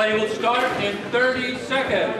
Play will start in 30 seconds.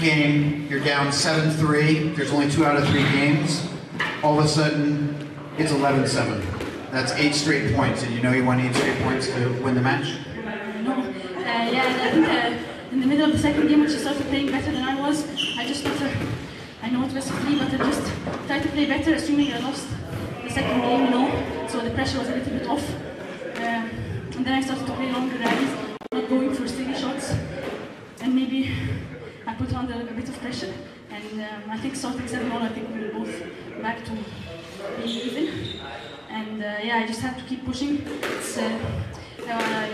Game, you're down 7-3. There's only two out of three games. All of a sudden, it's 11-7. That's eight straight points, and you know you want eight straight points to win the match? No, uh, yeah, I think uh, in the middle of the second game when she started playing better than I was, I just thought, uh, I know it was free, but I just tried to play better, assuming I lost the second game, you know, so the pressure was a little bit off. Um, and then I started to play longer rallies, not going for silly shots, and maybe I put on a, a bit of pressure. And um, I think starting 7 1, I think we were both back to being even. And uh, yeah, I just have to keep pushing. It's, uh, uh,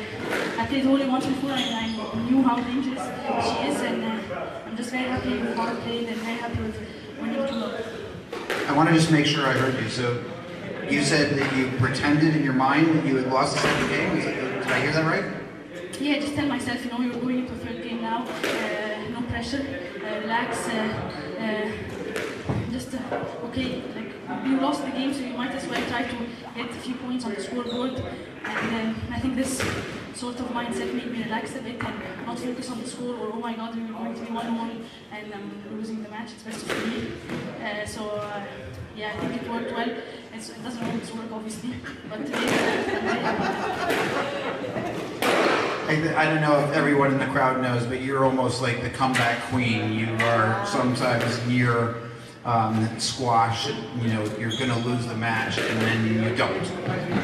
I played Hollie once before and I knew how dangerous she is and uh, I'm just very happy with how I played and very happy with winning two I want to just make sure I heard you. So you said that you pretended in your mind that you had lost the second game. Did I hear that right? Yeah, just tell myself, you know, you're going into a third game now, uh, no pressure, relax, uh, uh, just, uh, okay, like, you lost the game, so you might as well try to get a few points on the scoreboard, and um, I think this sort of mindset made me relax a bit and not focus on the score, or oh my god, we're going to be 1-1 and I'm losing the match, it's best three. Uh, so, uh, yeah, I think it worked well. It's, it doesn't always work, obviously, but today. I, I don't know if everyone in the crowd knows, but you're almost like the comeback queen. You are sometimes near um, squash. You know, you're going to lose the match, and then you don't.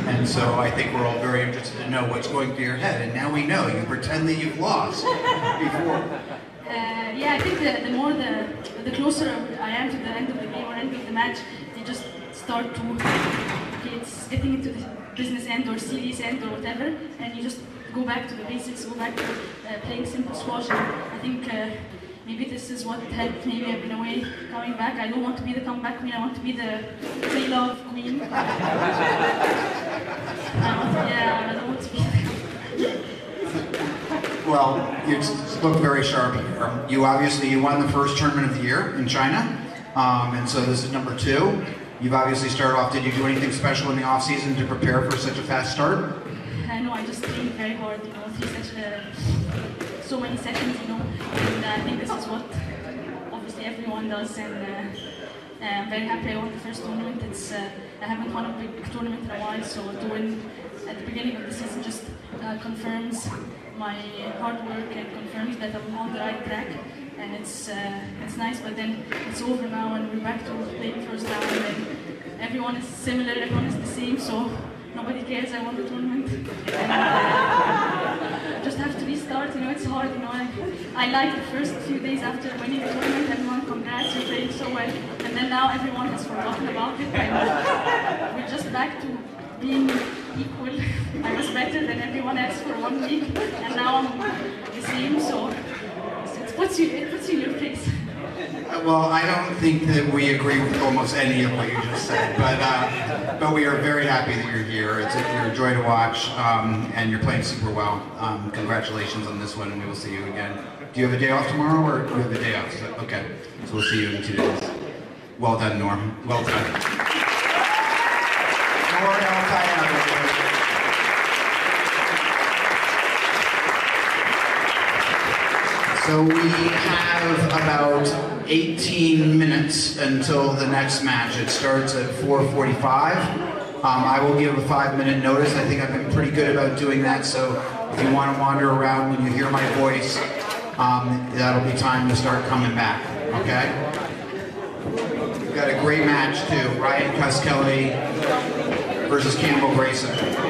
And so I think we're all very interested to know what's going through your head. And now we know. You pretend that you've lost before. Uh, yeah, I think the, the more the the closer I am to the end of the game or end of the match, you just start to it's getting into the business end or series end or whatever, and you just go back to the basics, go back to uh, playing simple squash. I think uh, maybe this is what helped me in a way coming back. I don't want to be the comeback queen. I want to be the play love queen. Yeah, I don't want to be. Well, you look very sharp here. You obviously you won the first tournament of the year in China, um, and so this is number two. You've obviously started off. Did you do anything special in the off season to prepare for such a fast start? Trained very hard, you know, such a, so many sessions, you know, and uh, I think this is what obviously everyone does, and uh, uh, I'm very happy I won the first tournament. It's uh, I haven't won a big, big tournament in a while, so to win at the beginning of the season just uh, confirms my hard work and confirms that I'm on the right track. And it's uh, it's nice, but then it's over now, and we're back to playing first round, and everyone is similar, everyone is the same, so nobody cares I won the tournament. Just have to restart, you know, it's hard, you know. I, I like the first few days after winning the tournament, everyone congrats, you're so well. And then now everyone has forgotten about it, we're just back to being equal. I was better than everyone else for one week, and now I'm the same, so it puts you, it puts you in your place. Well, I don't think that we agree with almost any of what you just said, but uh, but we are very happy that you're here. It's a, you're a joy to watch, um, and you're playing super well. Um, congratulations on this one, and we will see you again. Do you have a day off tomorrow, or do you have a day off? Okay, so we'll see you in two days. Well done, Nour. Well done. Nour El Tayeb. So we have about 18 minutes until the next match. It starts at 4:45. Um, I will give a five-minute notice. I think I've been pretty good about doing that. So if you want to wander around when you hear my voice, um, that'll be time to start coming back. Okay? We've got a great match too. Ryan Cuskelly versus Campbell Grayson.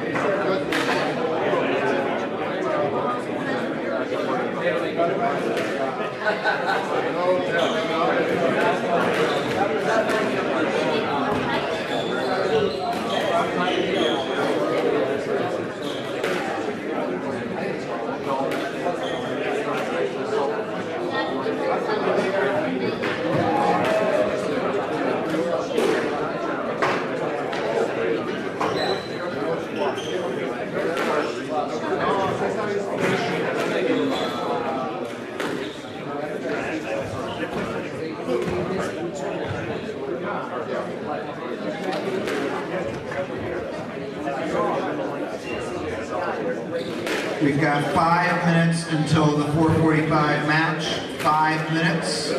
no, no, no. We've got five minutes until the 445 match. Five minutes.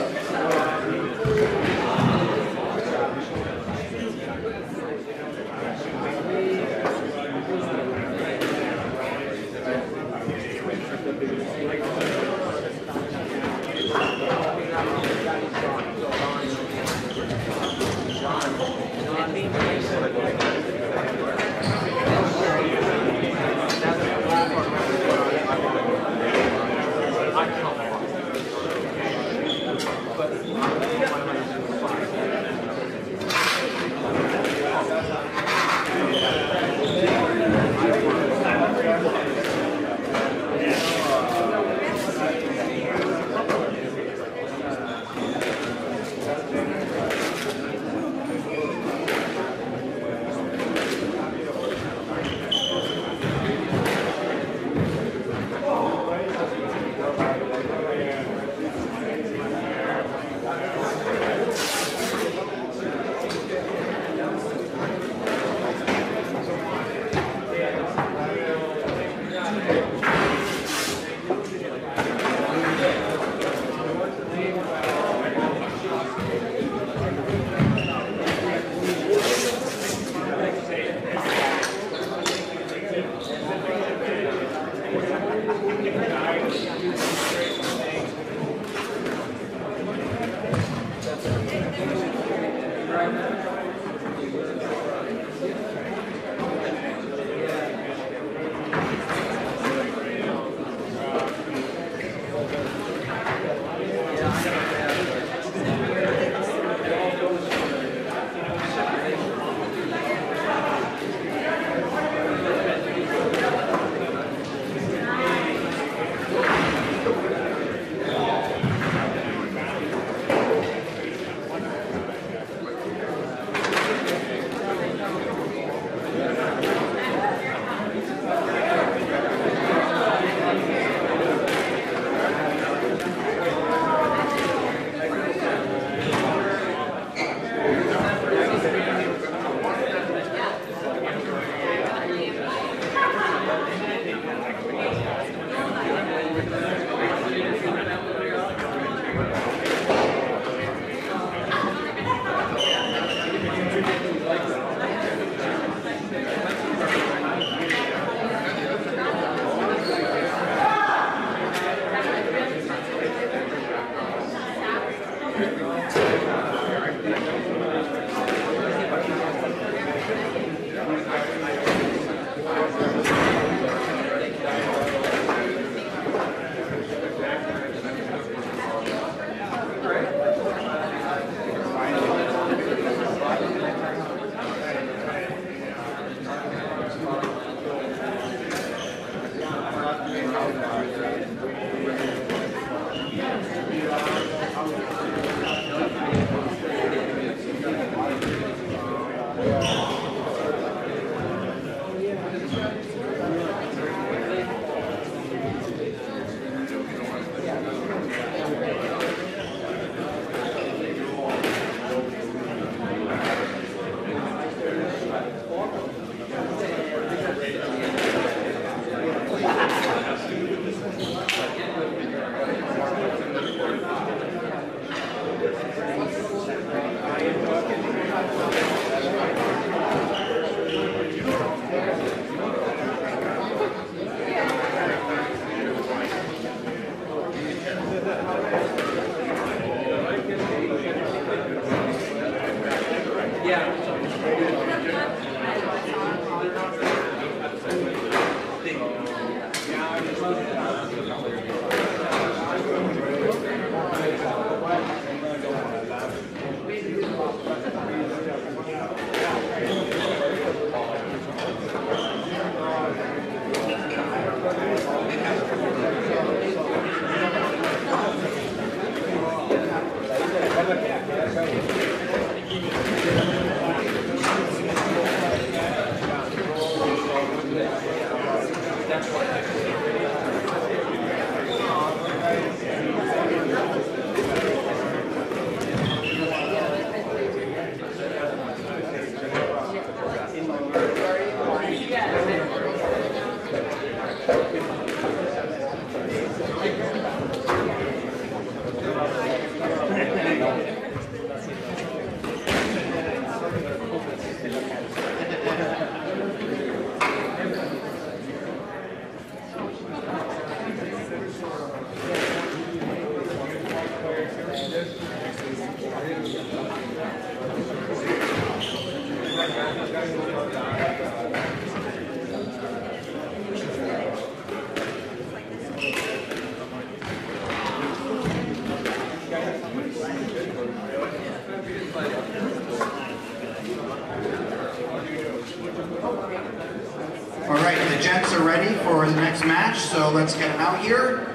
Match, so let's get him out here.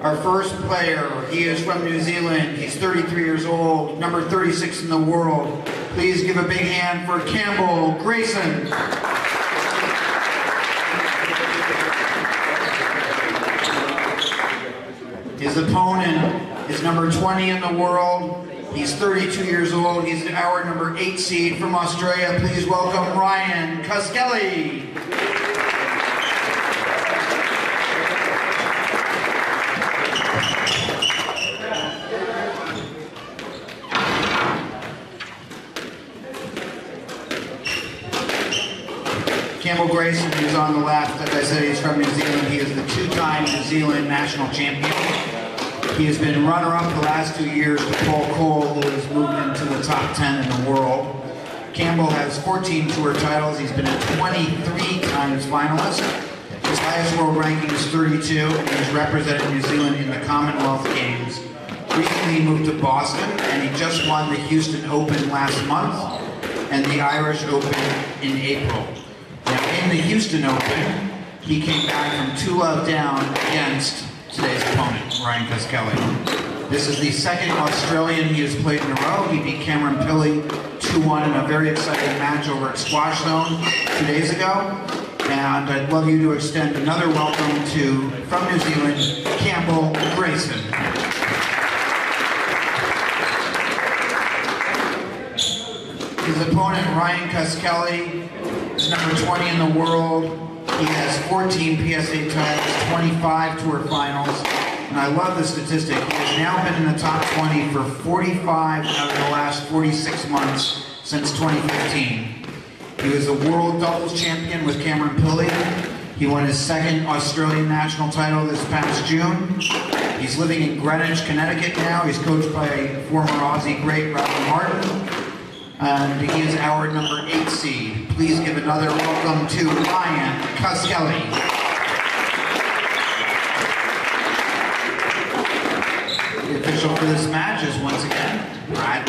Our first player, he is from New Zealand. He's 33 years old, number 36 in the world. Please give a big hand for Campbell Grayson. His opponent is number 20 in the world. He's 32 years old. He's our number 8 seed from Australia. Please welcome Ryan Cuskelly. On the left. As I said, he's from New Zealand. He is the two-time New Zealand national champion. He has been runner-up the last two years to Paul Coll, who has moved into the top 10 in the world. Campbell has 14 tour titles. He's been a 23 times finalist. His highest world ranking is 32, and he's represented New Zealand in the Commonwealth Games. Recently he moved to Boston, and he just won the Houston Open last month and the Irish Open in April. In the Houston Open, he came back from two love down against today's opponent, Ryan Cuskelly. This is the second Australian he has played in a row. He beat Cameron Pilley 2-1 in a very exciting match over at Squash Zone two days ago. And I'd love you to extend another welcome to, from New Zealand, Campbell Grayson. His opponent, Ryan Cuskelly, number 20 in the world. He has 14 PSA titles, 25 tour finals, and I love the statistic. He has now been in the top 20 for 45 out of the last 46 months since 2015. He was a world doubles champion with Cameron Pilley. He won his second Australian national title this past June. He's living in Greenwich, Connecticut now. He's coached by former Aussie great Robert Martin. And he is our number eight seed. Please give another welcome to Ryan Cuskelly. The official for this match is once again Brad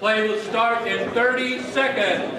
Play will start in 30 seconds.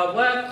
of left.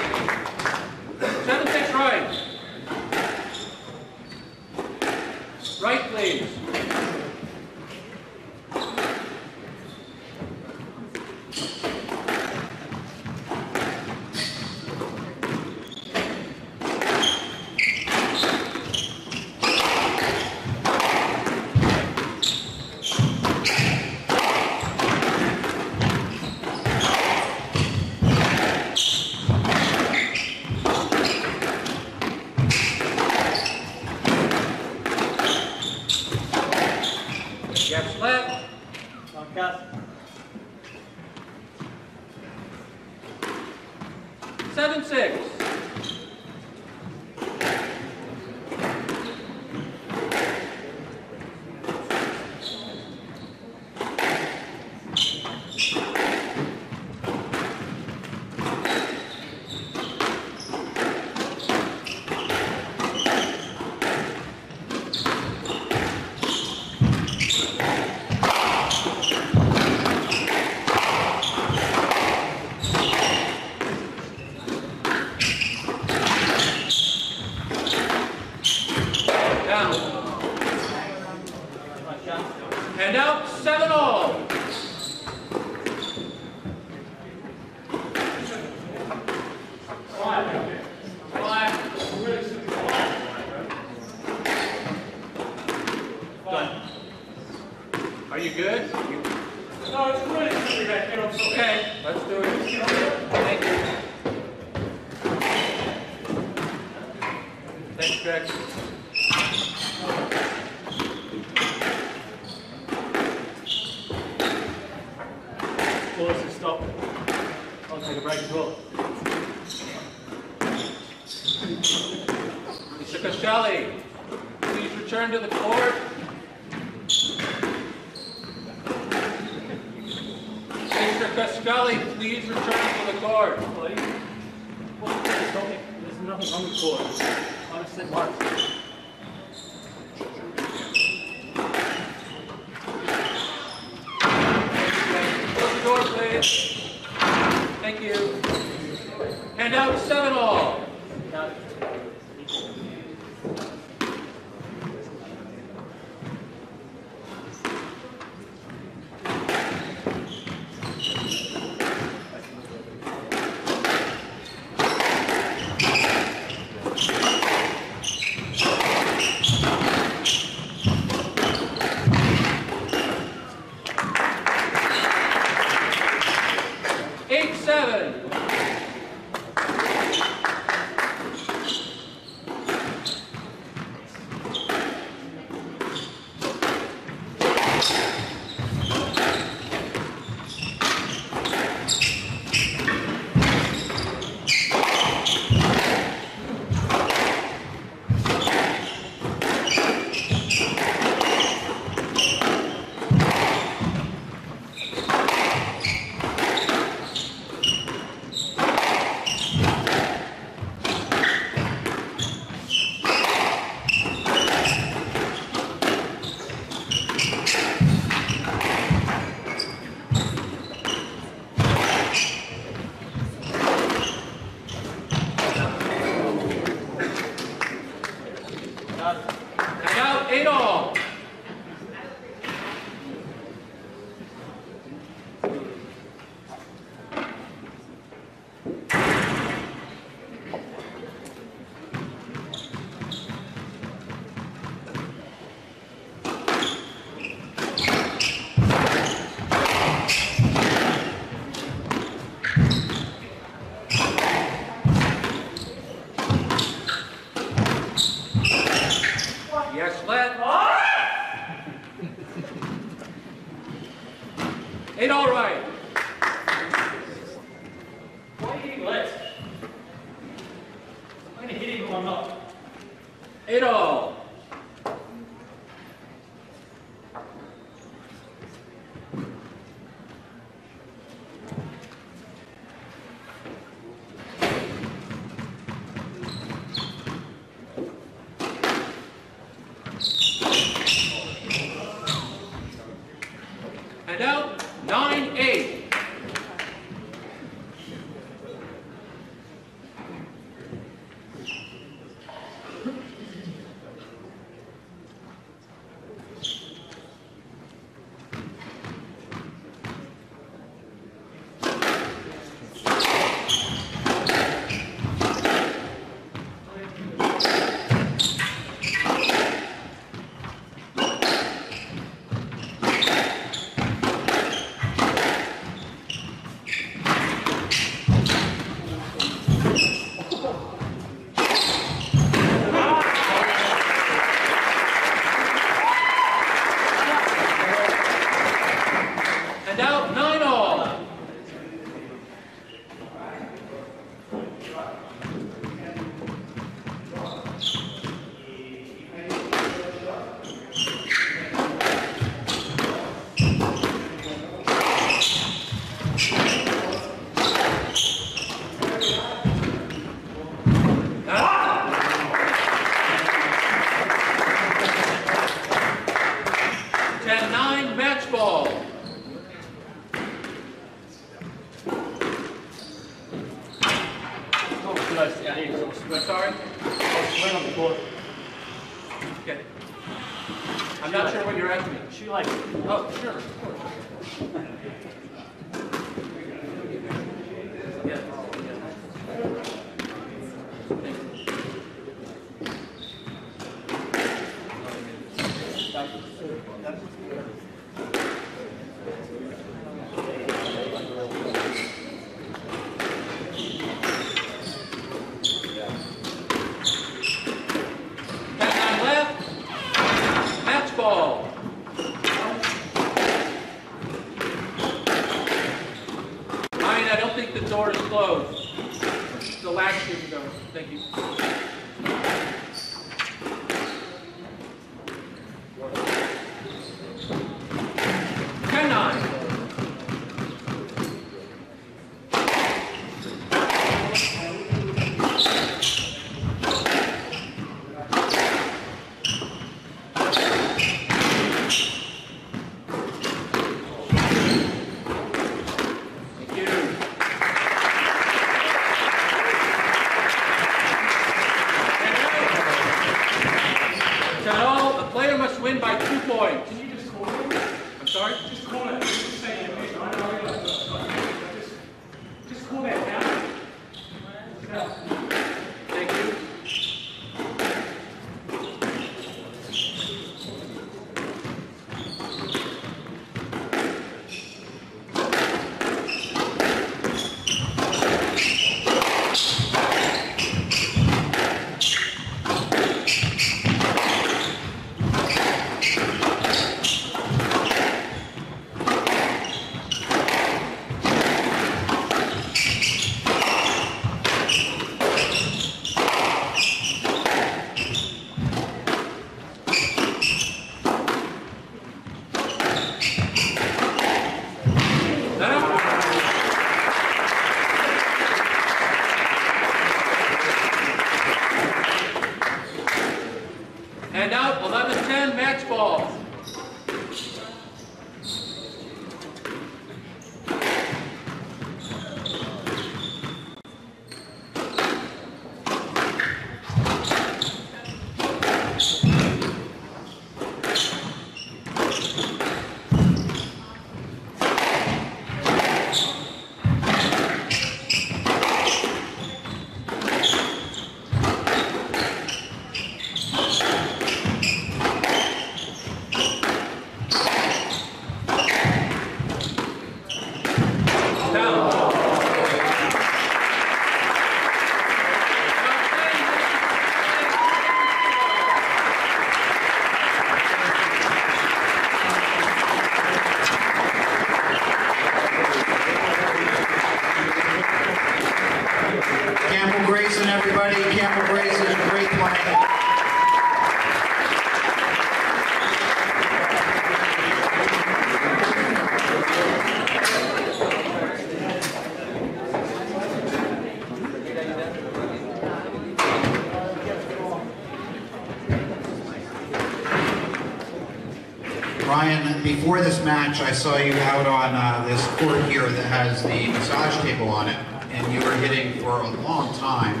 Match, I saw you out on uh, this court here that has the massage table on it, and you were hitting for a long time,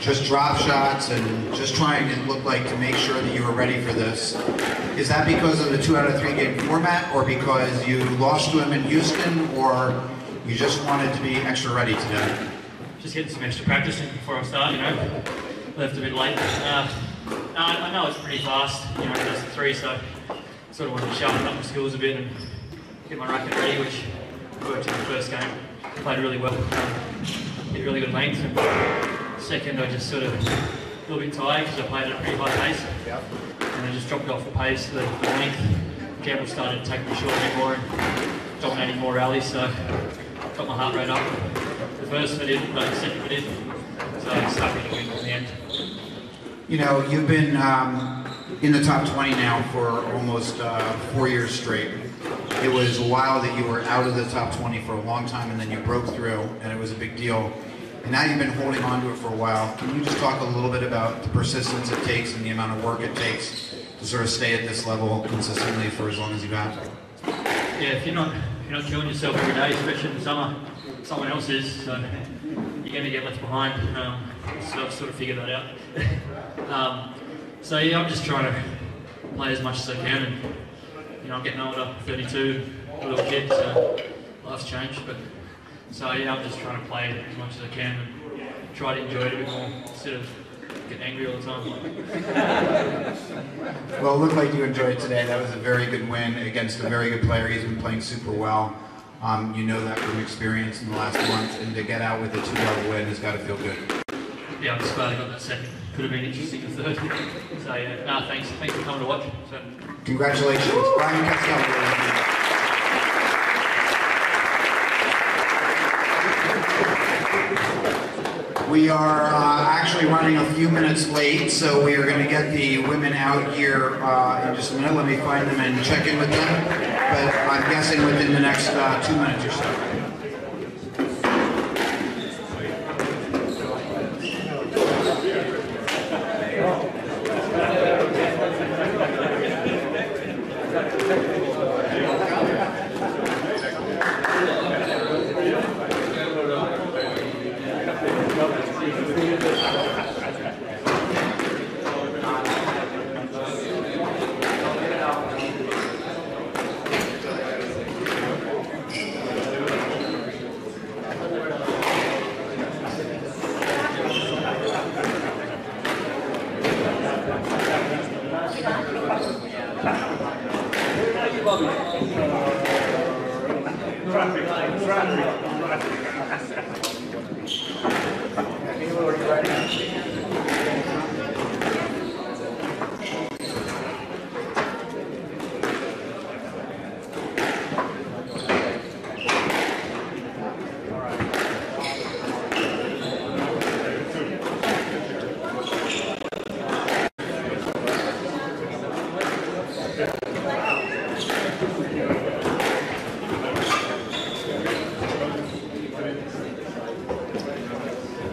just drop shots and just trying to look like to make sure that you were ready for this. Is that because of the two out of three game format, or because you lost to him in Houston, or you just wanted to be extra ready today? Just getting some extra practice before I start, you know. Left a bit late. Uh, I know it's pretty fast, you know, just three, so sort of wanted to sharpen up my skills a bit and get my racket ready, which worked in the first game. Played really well, um, hit really good length. And second, I just sort of a little bit tired because I played at a pretty high pace. And I just dropped off the pace, the, the length. Campbell started taking me short a bit more and dominating more rallies, so got my heart rate up. The first I did, but the second I did. So I stuck with the win in the end. You know, you've been um, in the top 20 now for almost uh, four years straight. It was a while that you were out of the top 20 for a long time, and then you broke through, and it was a big deal. And now you've been holding on to it for a while. Can you just talk a little bit about the persistence it takes and the amount of work it takes to sort of stay at this level consistently for as long as you have? Yeah, if you're not if you're not killing yourself every day, especially in the summer, someone else is, so you're going to get left behind. Um, so I've sort of figured that out. um, so yeah, I'm just trying to play as much as I can, and you know, I'm getting older, 32, a little kid, so life's changed. But so yeah, I'm just trying to play as much as I can and try to enjoy it a bit more instead of getting angry all the time. Well, it looked like you enjoyed today. That was a very good win against a very good player. He's been playing super well. Um, you know that from experience in the last month, and to get out with a two-level win has got to feel good. Yeah, I'm just glad I got that second. Could have been interesting the third. so yeah, no, thanks. Thanks for coming to watch. So, Congratulations, Ryan Cuskelly. We are uh, actually running a few minutes late, so we are going to get the women out here uh, in just a minute. Let me find them and check in with them. But I'm guessing within the next uh, two minutes or so.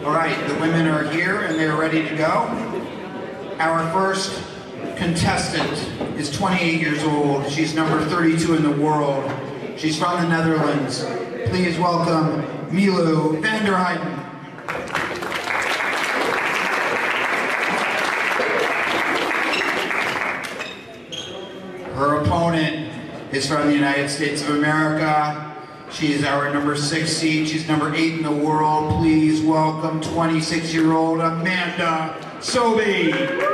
All right, the women are here and they're ready to go. Our first contestant is 28 years old. She's number 32 in the world. She's from the Netherlands. Please welcome Milou van der Heijden. Her opponent is from the United States of America. She is our number six seed. She's number eight in the world. Please welcome 26-year-old Amanda Sobhy.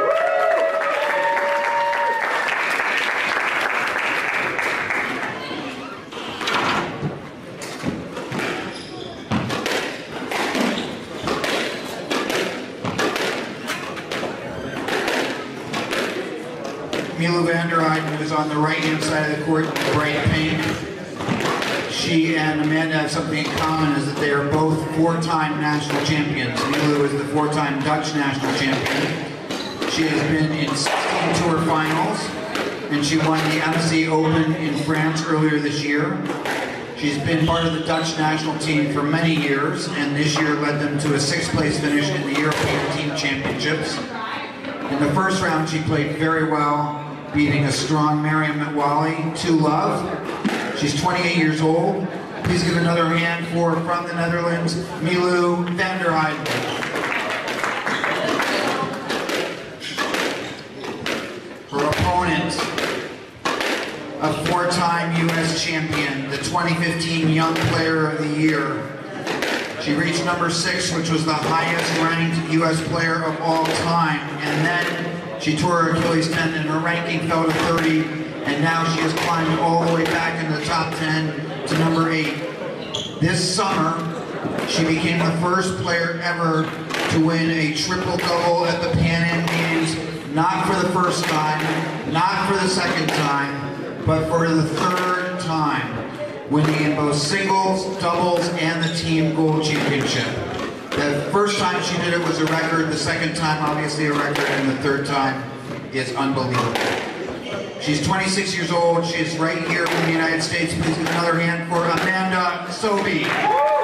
Mila Vanderheiden, who is on right-hand side of the court bright pink. She and Amanda have something in common is that they are both four-time national champions. Milou is the four-time Dutch national champion. She has been in 16 tour finals, and she won the Annecy Open in France earlier this year. She's been part of the Dutch national team for many years, and this year led them to a sixth place finish in the European Team Championships. In the first round, she played very well, beating a strong Mariam Metwally, 2 love. She's 28 years old. Please give another hand for, from the Netherlands, Milou van der Heijden. Her opponent, a four-time U.S. champion, the 2015 Young Player of the Year. She reached number six, which was the highest ranked U.S. player of all time. And then she tore her Achilles tendon. Her ranking fell to 30, and now she has climbed all the way back into the top 10 to number eight. This summer, she became the first player ever to win a triple-double at the Pan Am Games, not for the first time, not for the second time, but for the third time winning in both singles, doubles, and the team gold championship. The first time she did it was a record, the second time obviously a record, and the third time is unbelievable. She's 26 years old, she is right here from the United States. Please give another hand for Amanda Sobhy.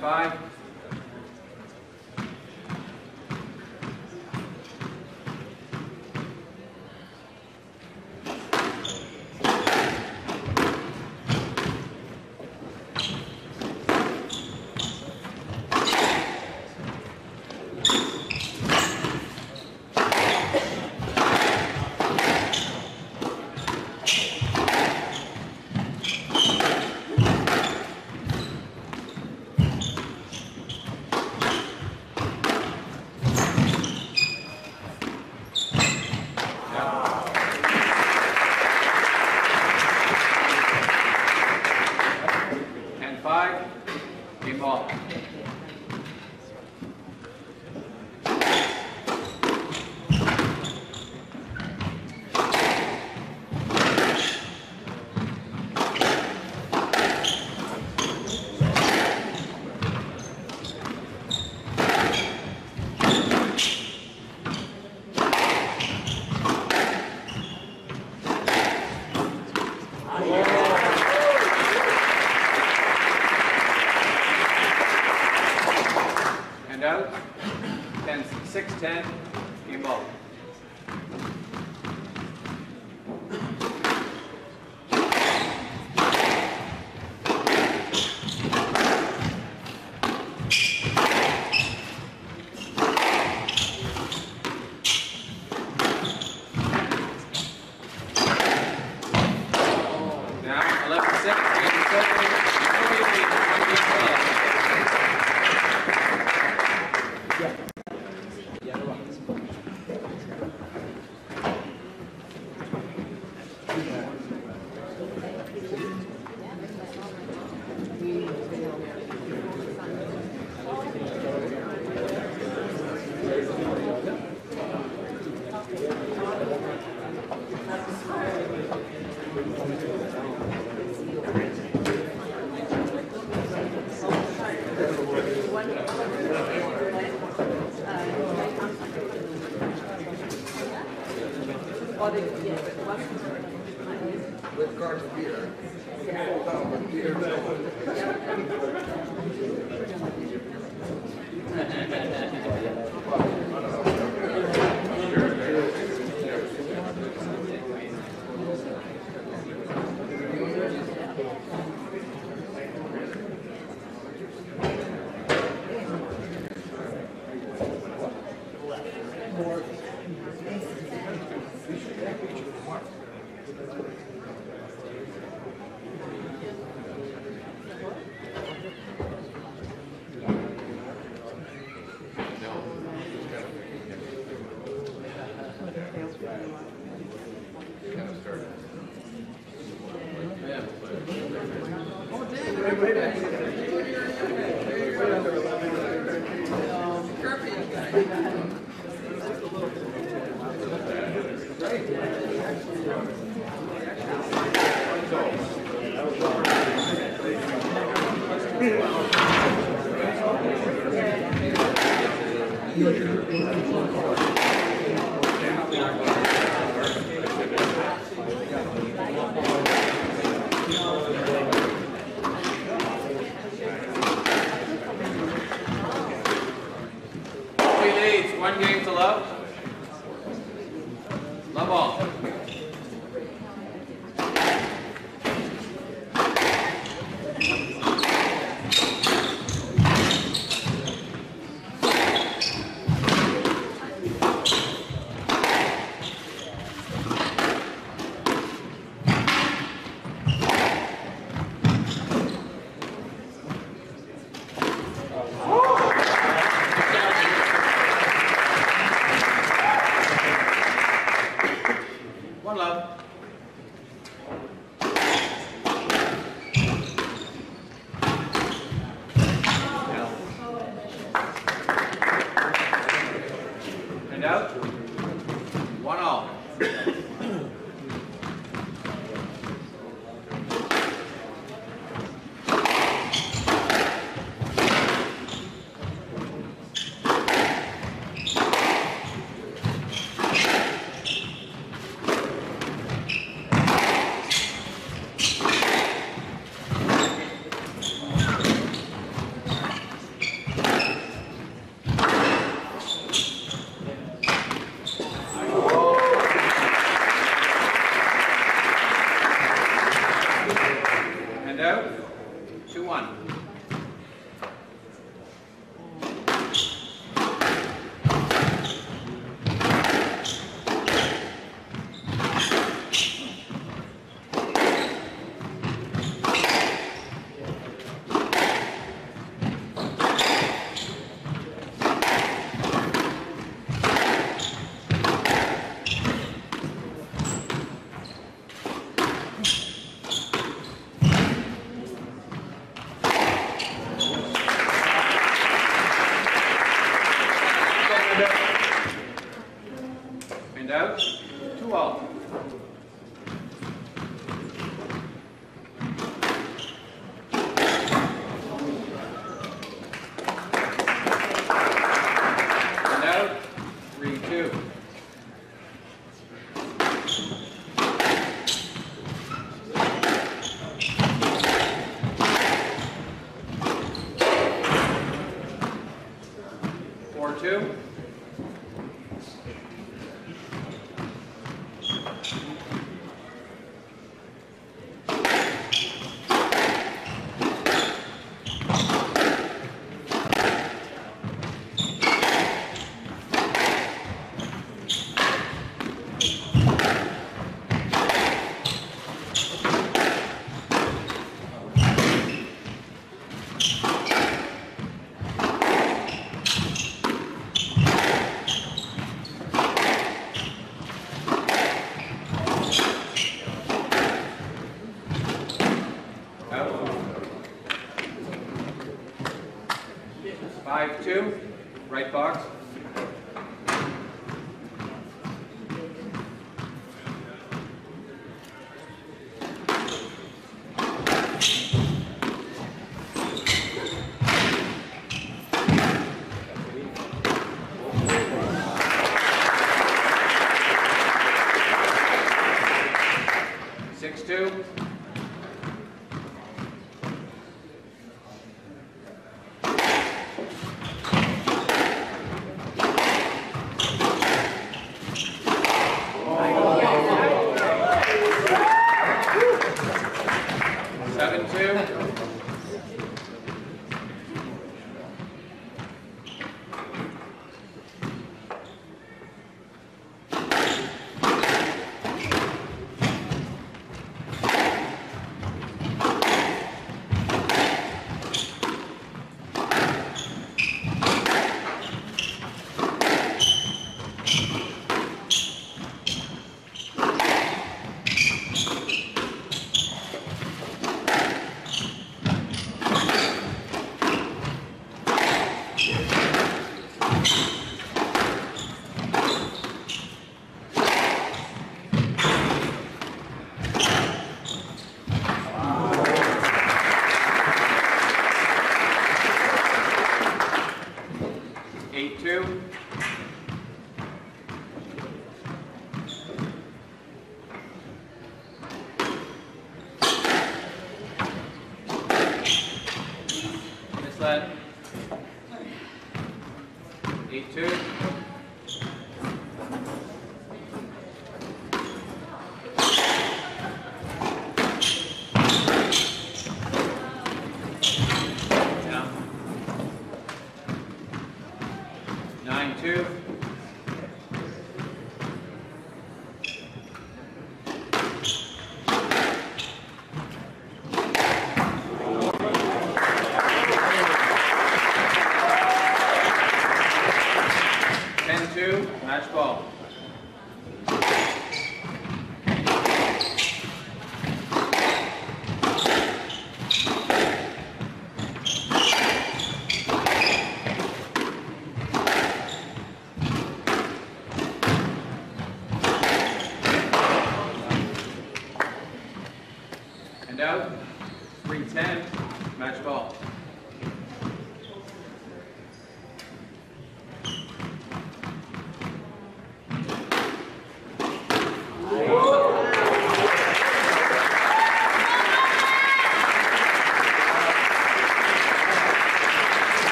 9.5.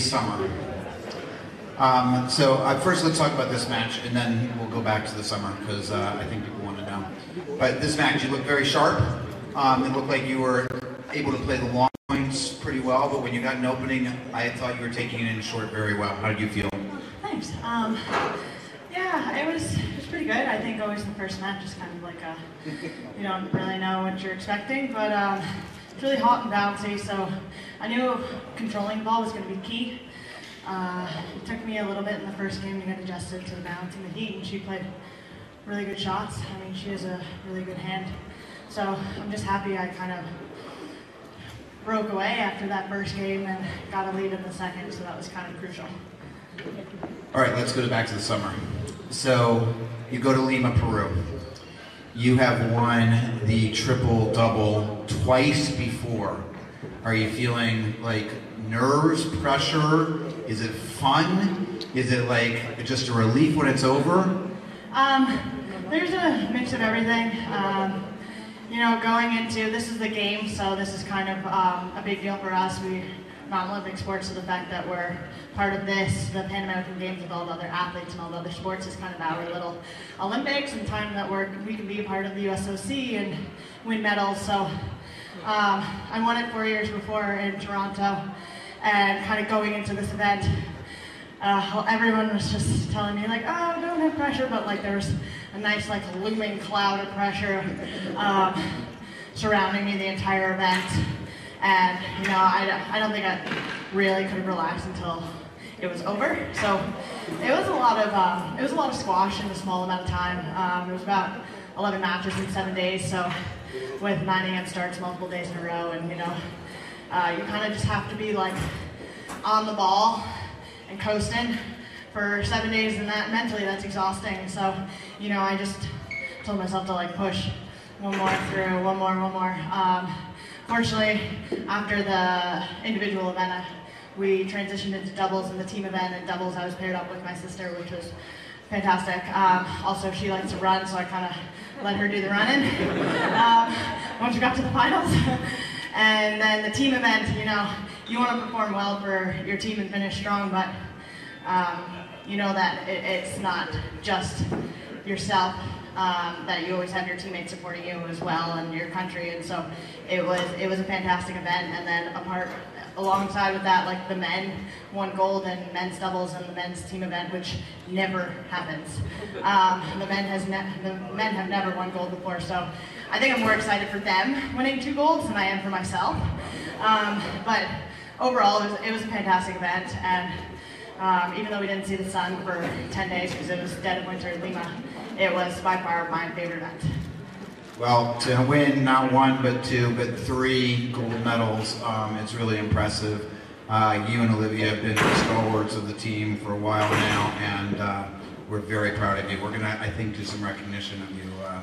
summer. Um, so uh, first, let's talk about this match, and then we'll go back to the summer because uh, I think people want to know. But this match, you looked very sharp. Um, it looked like you were able to play the long points pretty well, but when you got an opening, I thought you were taking it in short very well. How did you feel? Thanks. Um, yeah, it was, it was pretty good. I think always the first match is kind of like a, you don't really know what you're expecting, but um, it's really hot and bouncy, so I knew controlling the ball was going to be key. Uh, it took me a little bit in the first game to get adjusted to the balance and the heat, and she played really good shots. I mean, she has a really good hand. So I'm just happy I kind of broke away after that first game and got a lead in the second, so that was kind of crucial. All right, let's go back to the summer. So you go to Lima, Peru. You have won the triple double twice before. Are you feeling like nerves, pressure? Is it fun? Is it like just a relief when it's over? Um, there's a mix of everything. Um, you know, going into this is the game, so this is kind of um, a big deal for us. We non-Olympic sports, so the fact that we're part of this, the Pan American Games with all the other athletes and all the other sports is kind of our little Olympics and time that we're, we can be a part of the USOC and win medals. So um, I won it four years before in Toronto and kind of going into this event, uh, everyone was just telling me like, oh, don't have pressure, but like there's a nice like looming cloud of pressure um, surrounding me the entire event. And, you know, I, I don't think I really could have relaxed until it was over. So it was a lot of, um, it was a lot of squash in a small amount of time. Um, it was about 11 matches in seven days. So with 9 a.m. starts multiple days in a row and, you know, uh, you kind of just have to be like on the ball and coasting for seven days and that mentally that's exhausting. So, you know, I just told myself to like push one more through, one more, one more. Um, Fortunately, after the individual event, uh, we transitioned into doubles in the team event. And doubles, I was paired up with my sister, which was fantastic. Um, also, she likes to run, so I kind of let her do the running um, once we got to the finals. and then the team event, you know, you want to perform well for your team and finish strong, but um, you know that it, it's not just yourself um, that you always have your teammates supporting you as well and your country. And so it was it was a fantastic event. And then apart alongside with that, like the men won gold in men's doubles and the men's team event, which never happens. Um, the men has the men have never won gold before, so I think I'm more excited for them winning two golds than I am for myself. Um, but overall, it was, it was a fantastic event, and um, even though we didn't see the sun for 10 days because it was dead of winter in Lima, it was by far my favorite event. Well, to win not one, but two, but three gold medals, um, it's really impressive. Uh, you and Olivia have been the stalwarts of the team for a while now, and uh, we're very proud of you. We're going to, I think, do some recognition of you uh,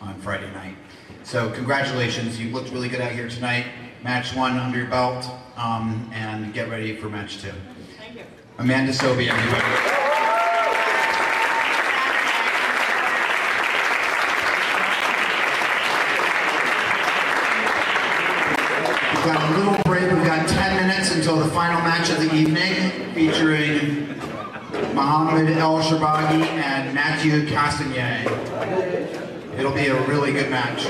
on Friday night. So congratulations. You looked really good out here tonight. Match one under your belt, um, and get ready for match two. Thank you. Amanda Sobhy, everybody. We've got a little break. We've got 10 minutes until the final match of the evening, featuring Mohamed El Shorbagy and Mathieu Castagnet. It'll be a really good match.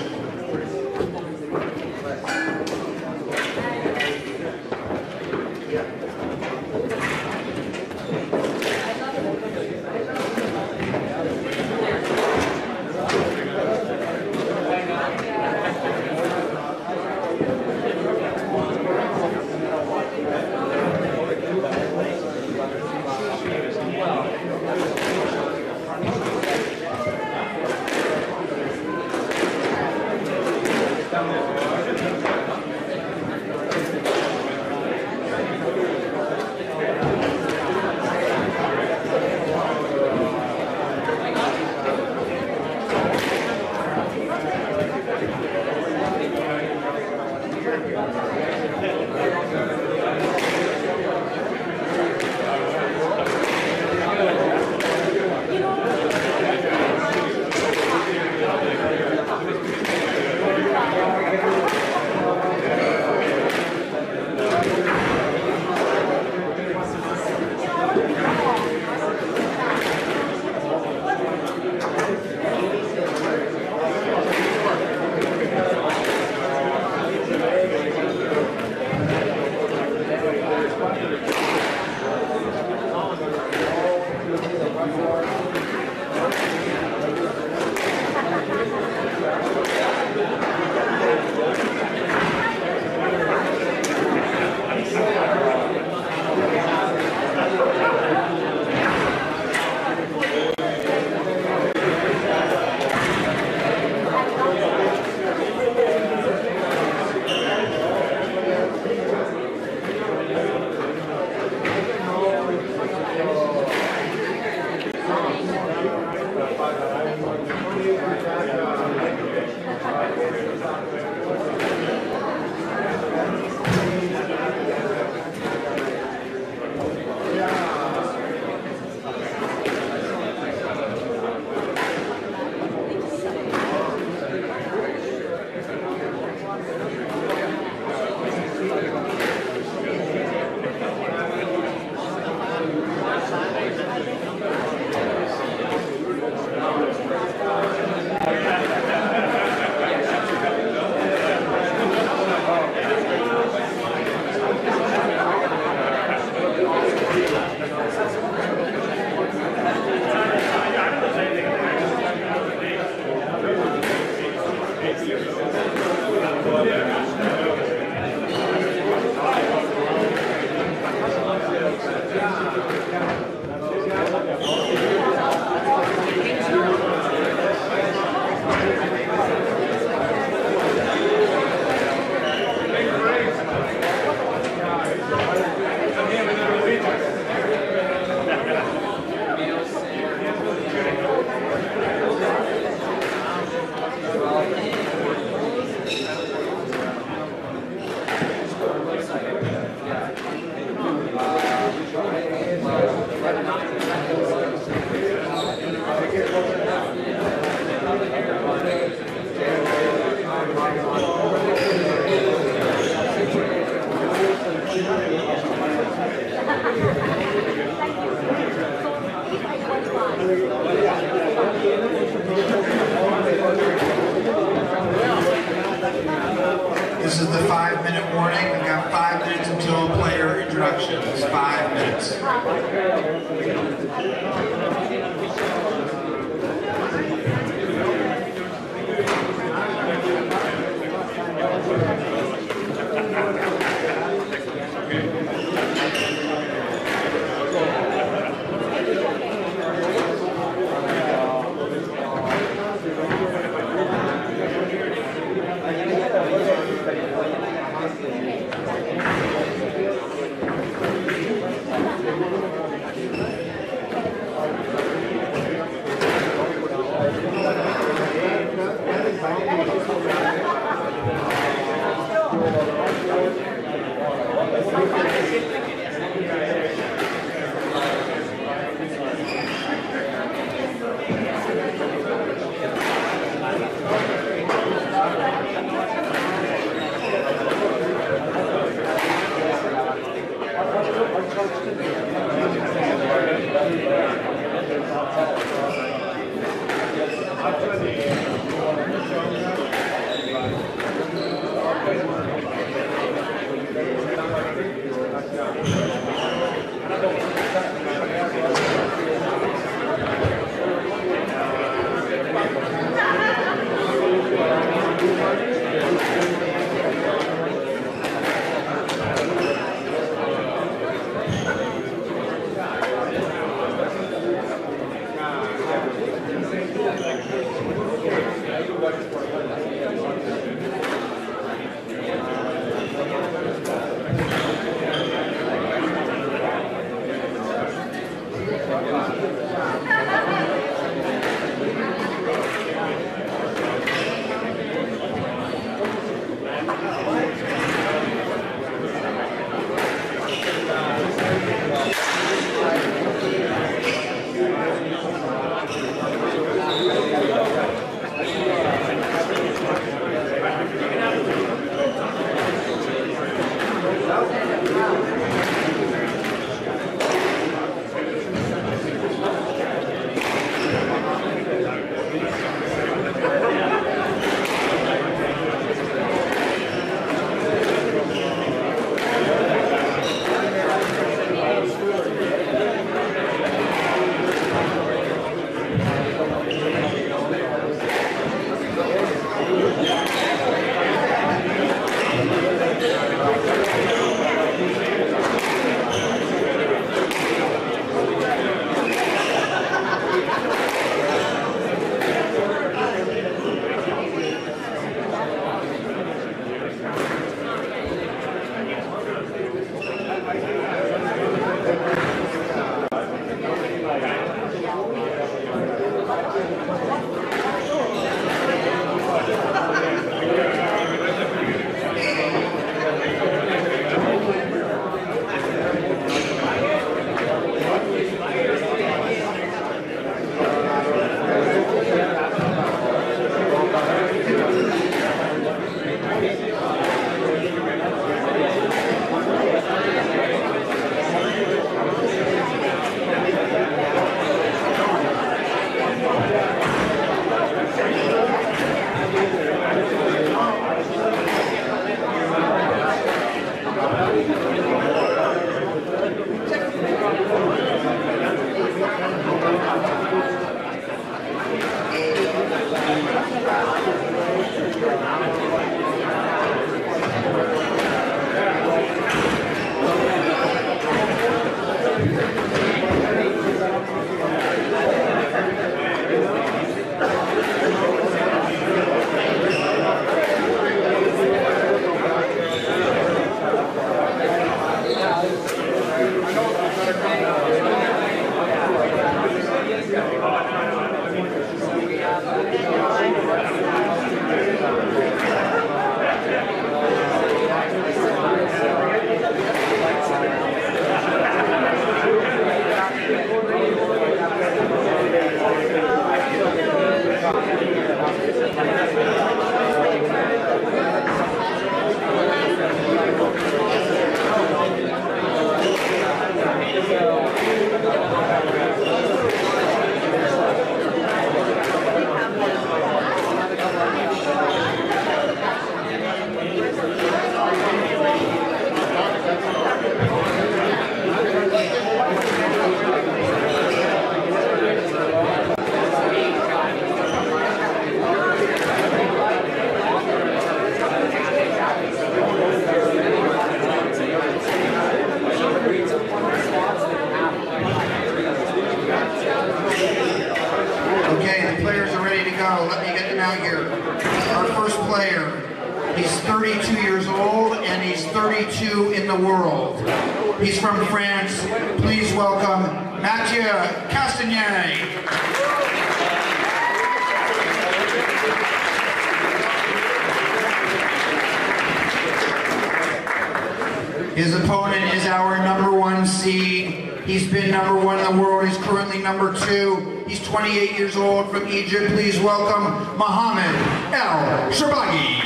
Years old from Egypt. Please welcome Mohamed El Shorbagy.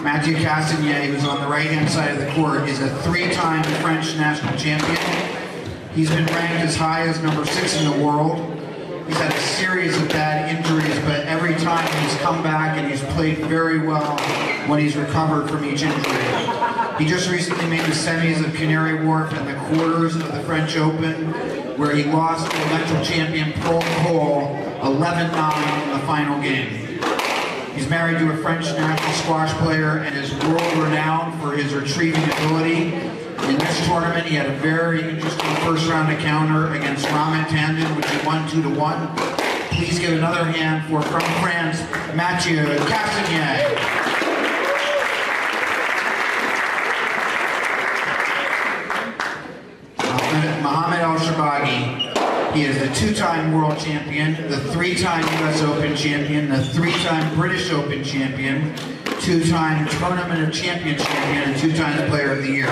Mathieu Castagnet, who's on the right-hand side of the court, is a three-time French national champion. He's been ranked as high as number six in the world. He's had a series of bad injuries, but every time he's come back and he's played very well when he's recovered from each injury. He just recently made the semis of Canary Wharf and the quarters of the French Open, where he lost to eventual champion Paul Coll 11-9 in the final game. He's married to a French national squash player and is world renowned for his retrieving ability. In this tournament, he had a very interesting first round encounter against Ramit Tandon, which he won 2 to 1. Please give another hand for from France, Mathieu Castagnet. Mohamed El Shorbagy. He is the two-time world champion, the three-time U.S. Open champion, the three-time British Open champion, two-time Tournament of Champions champion, and two times Player of the Year.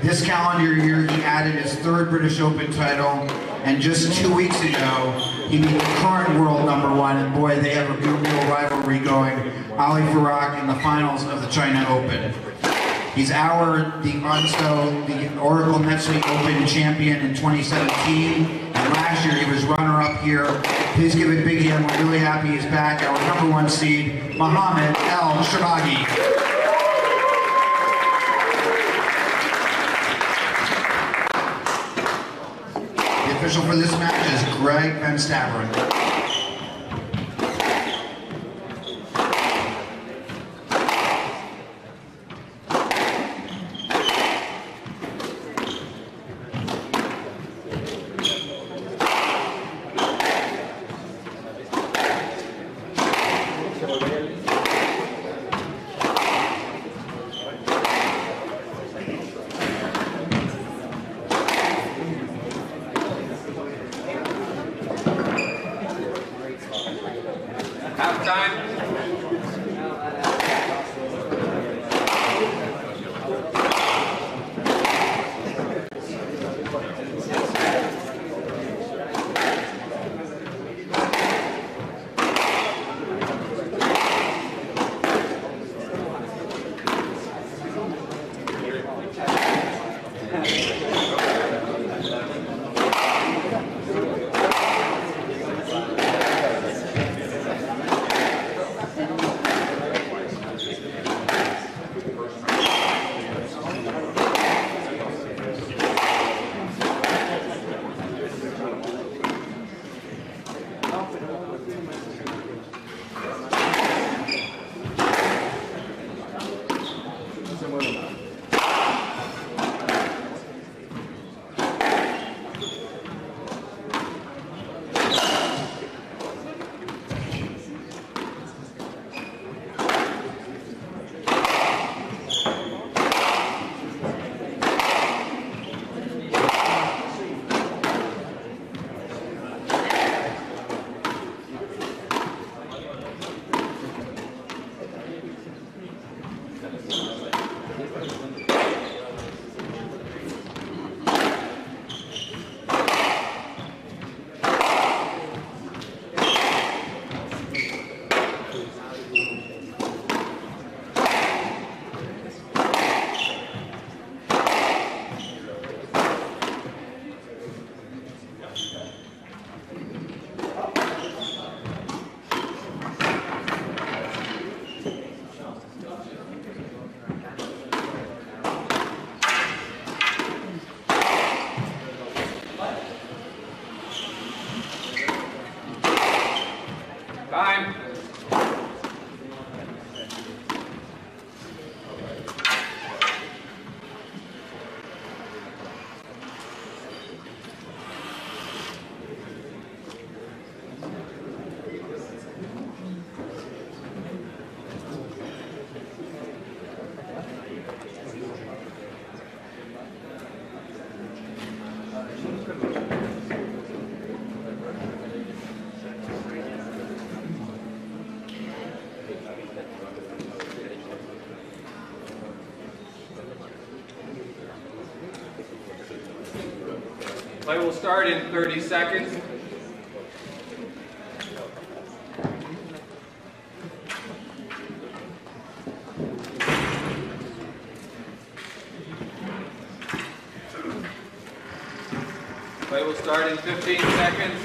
This calendar year, he added his third British Open title, and just two weeks ago, he the current world number one, and boy, they have a good real rivalry going, Ali Farag in the finals of the China Open. He's our, the also the Oracle NetSuite Open champion in 2017, and last year he was runner-up here. Please give a big hand, we're really happy he's back, our number one seed, Mohamed El Shorbagy. The official for this match is Greg Van Staveren. I will start in 30 seconds. I will start in 15 seconds.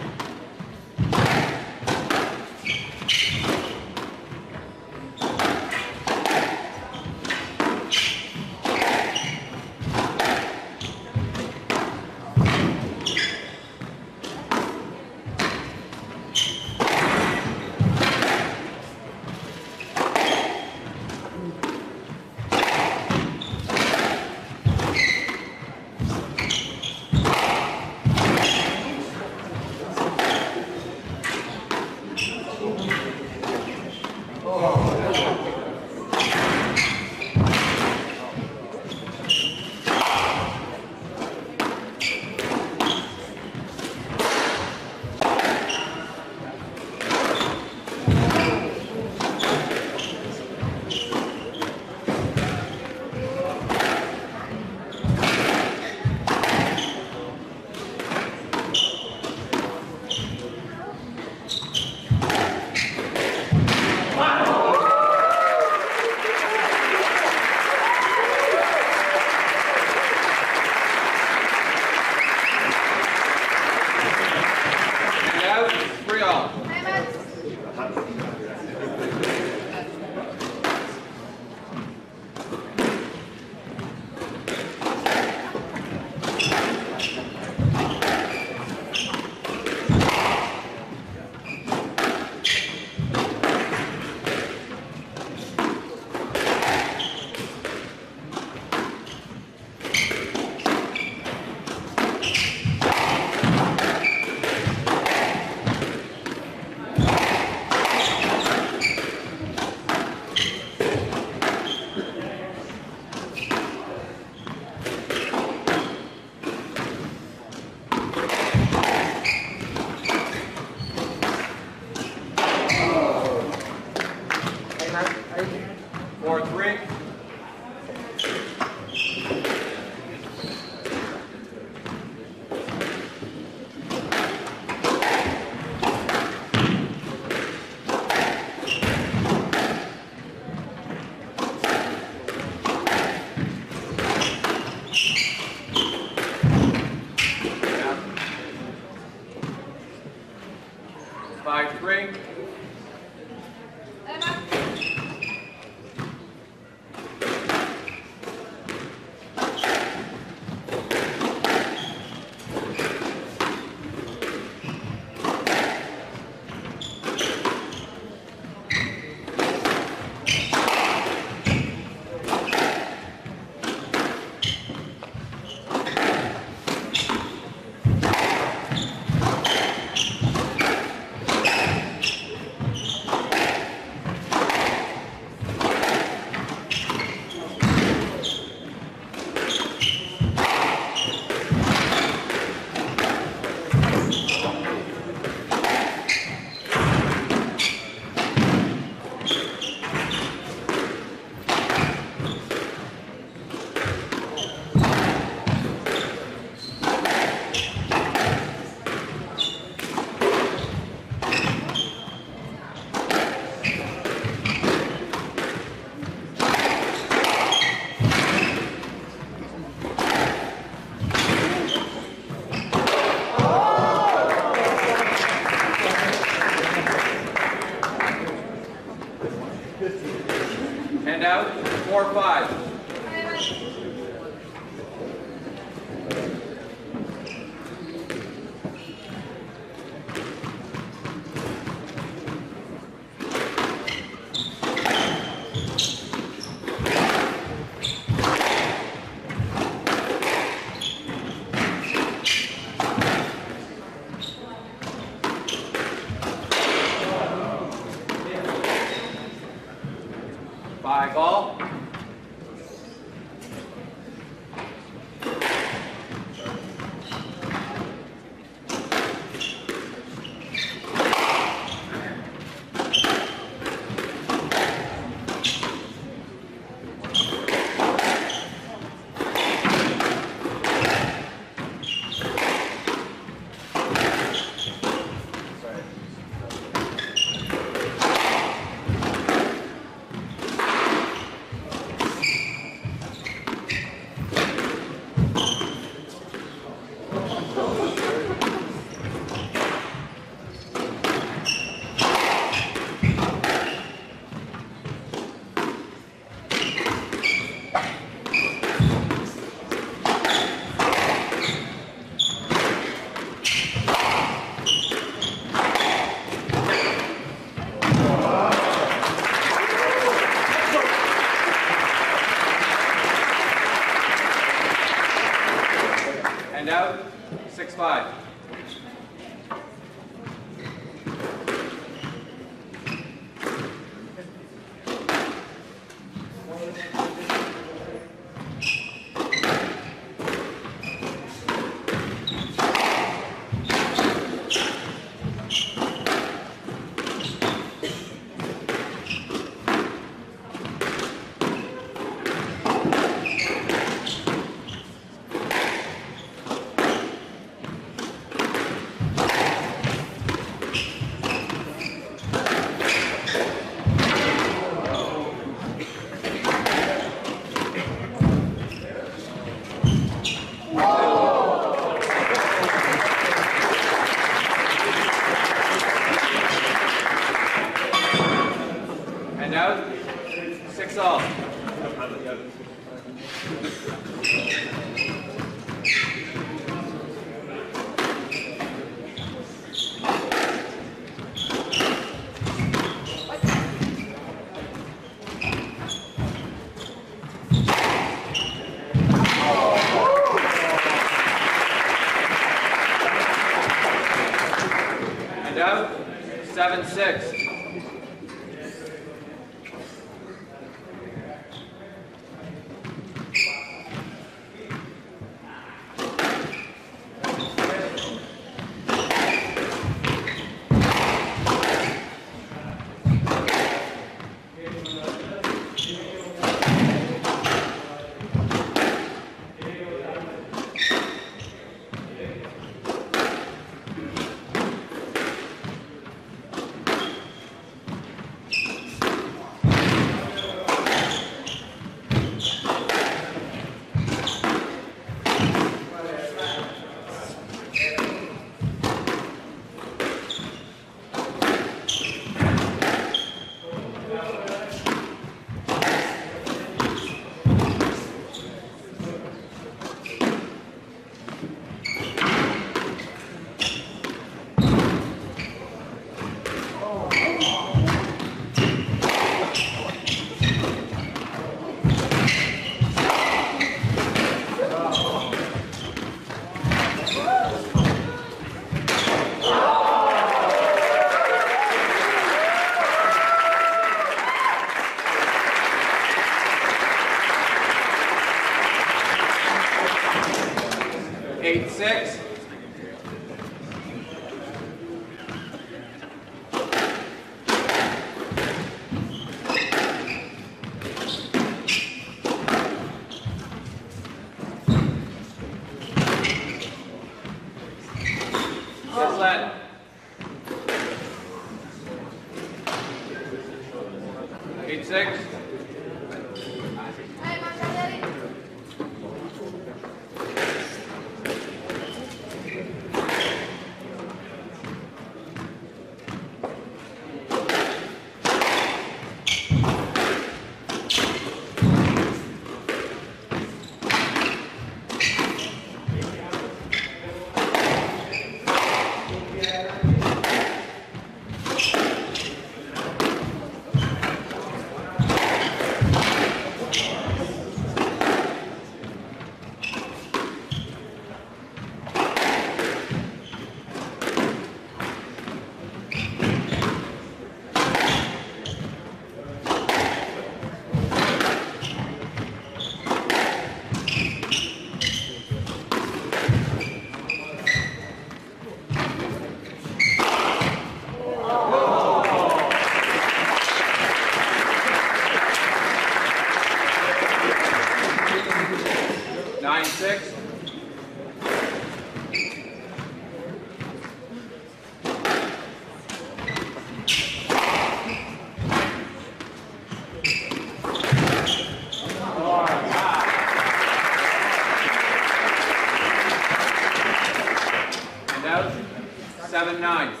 2009.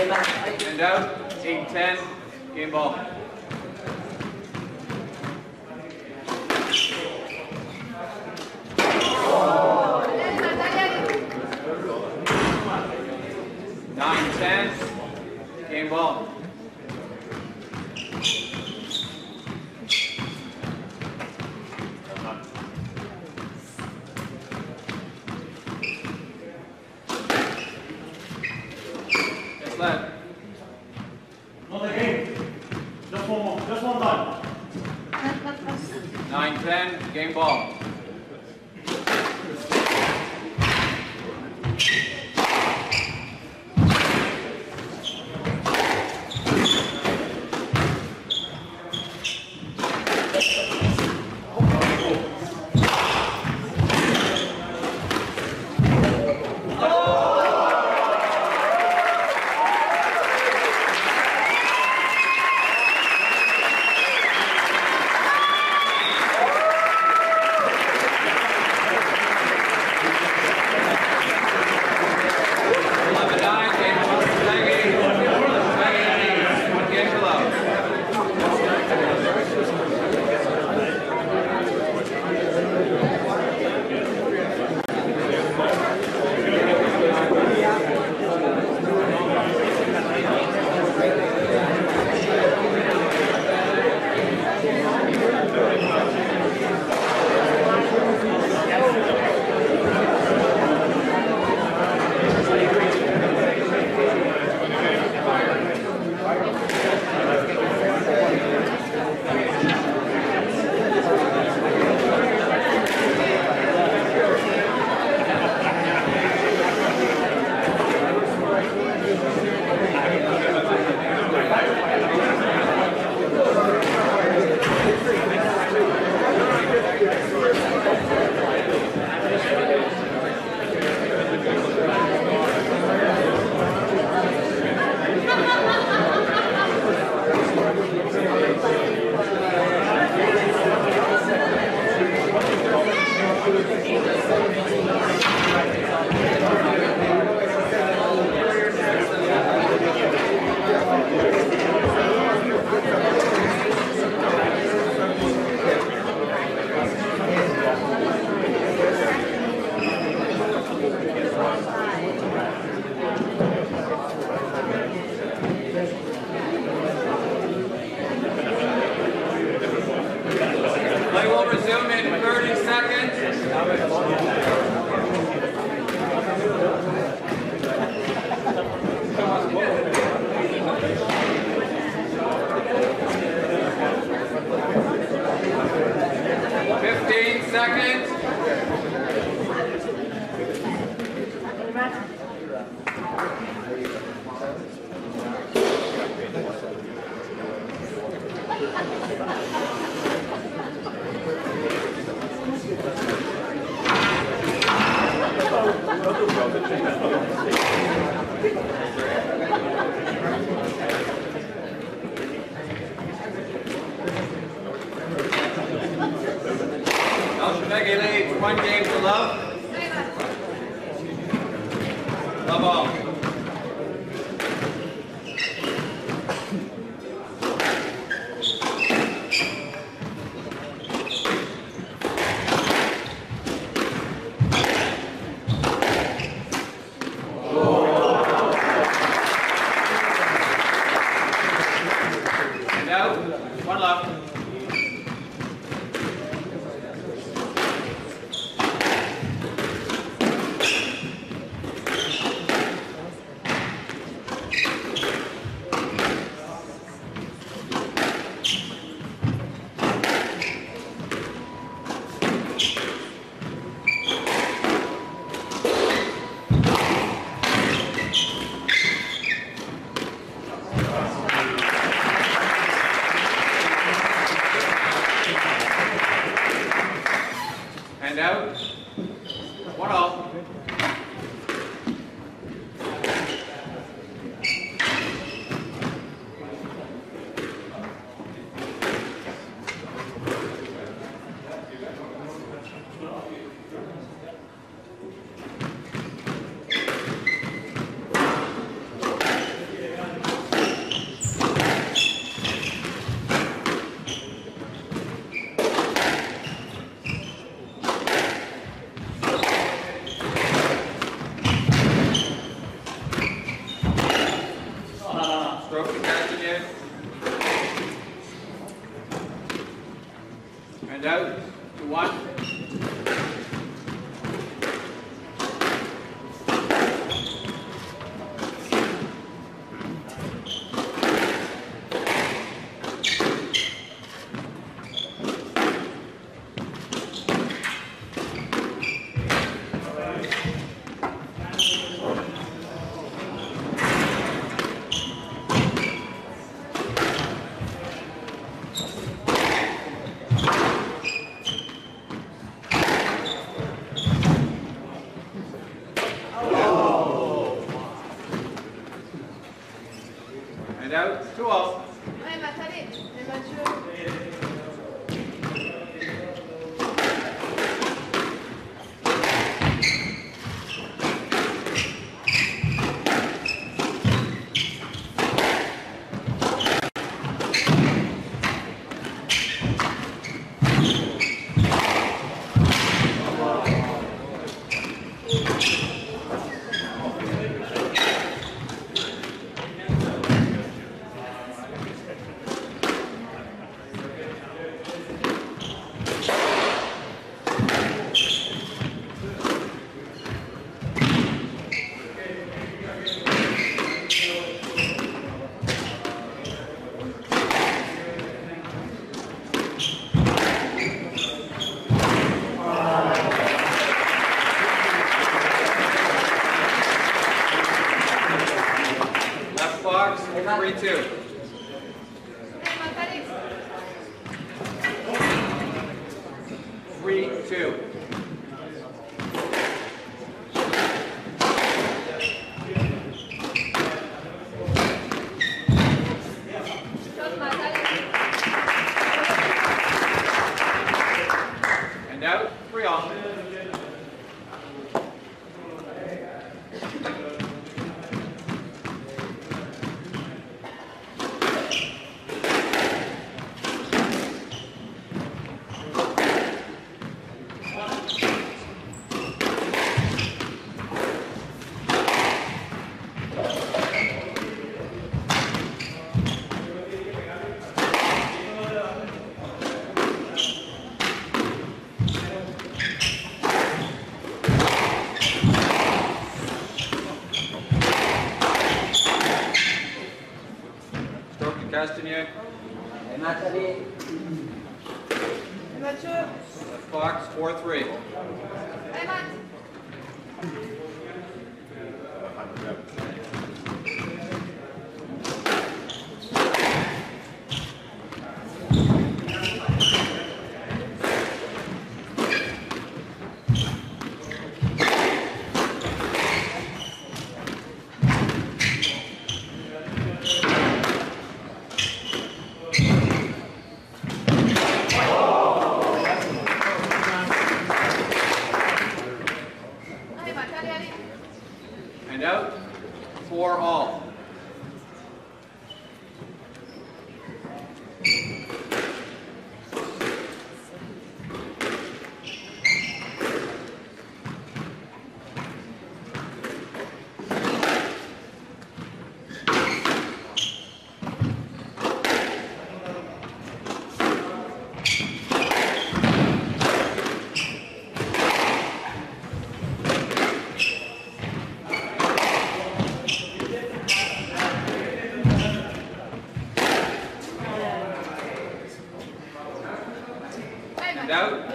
And out, team 10, game ball. Nine, ten, game ball.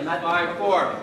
Five four.